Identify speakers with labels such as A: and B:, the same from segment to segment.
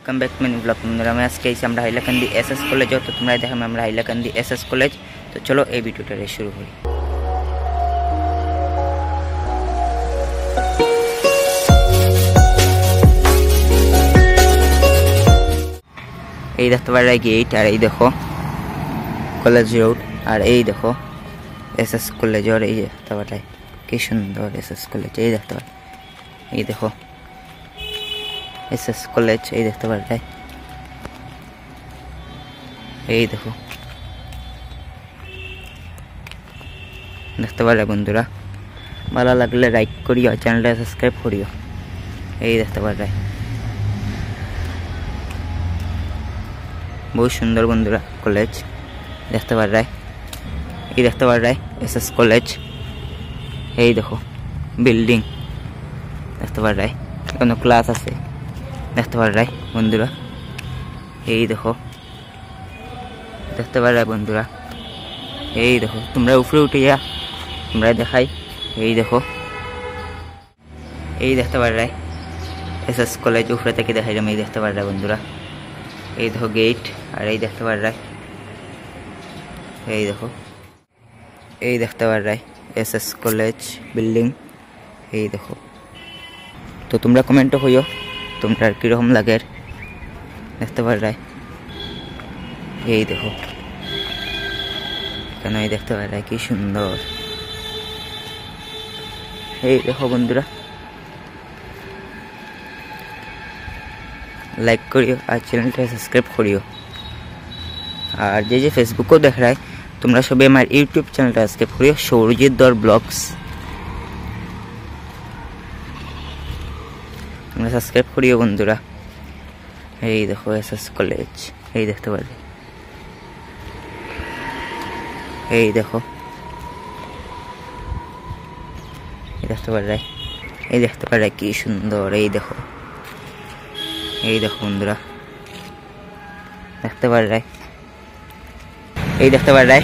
A: welcome back to mini blog বন্ধুরা আমি আজকে এসে আমরা হাইলাকান্দি এস এস কলেজও তো তোমরা দেখাম আমরা হাইলাকান্দি এস এস কলেজ তো চলো এই ভিডিওটা শুরু করি এই দেখতে পারে গেট আর এই দেখো কলেজ রোড আর এই দেখো এস এস কলেজের এই দেখতে পারে কি সুন্দর এস এস কলেজ এই দেখতে পারে এই দেখো এস এস কলেজ এই দেখতে পারে এই দেখো দেখতে পারে বন্ধুরা ভালো লাগলে লাইক করিও চ্যানেলটা সাবস্ক্রাইব করিও এই দেখতে পারে বহুত সুন্দর বন্ধুরা কলেজ দেখতে পারে এই দেখতে পারে এস এস কলেজ এই দেখো বিল্ডিং দেখতে পারে এখনো ক্লাস আছে দেখতে পারে বন্ধুরা। এই দেখো। দেখতে পারে বন্ধুরা। এই দেখো, তোমরা উপরে উঠে যা, তোমরা দেখাই। এই দেখো। এই দেখতে পারে এস এস কলেজ উপরে থেকে দেখাইলাম এই দেখতে পারে বন্ধুরা। এই দেখো গেট আর এই দেখতে পারে এই দেখো। এই দেখতে পারে এস এস কলেজ বিল্ডিং। এই দেখো। তো তোমরা কমেন্টও হইও। তোমরা আর কীরকম লাগে দেখতে পারে এই দেখো। কেন এই দেখতে পারে কি সুন্দর। এই দেখো বন্ধুরা। লাইক করিও আর চ্যানেলটা সাবস্ক্রাইব করিও। আর যে যে ফেসবুকও দেখায়, তোমরা সবাই আমার ইউটিউব চ্যানেলটা সাবস্ক্রাইব করিও। সৌরজিৎ দর ব্লগস। তোমরা সাবস্ক্রাইব করিও বন্ধুরা। এই দেখো এস এস কলেজ এই দেখতে পারে এই দেখো। দেখতে পারে এই দেখতে পারে কি সুন্দর, এই দেখো। এই দেখো বন্ধুরা। দেখতে পারে এই দেখতে পারে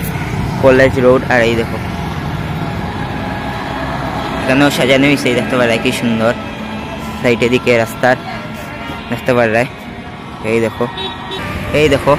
A: কলেজ রোড আর এই দেখো। এখানেও সাজানো হয়েছে, এই দেখতে পারে কি সুন্দর। साइड दिखे रास्ता रास्ता बढ़ देखो ये देखो।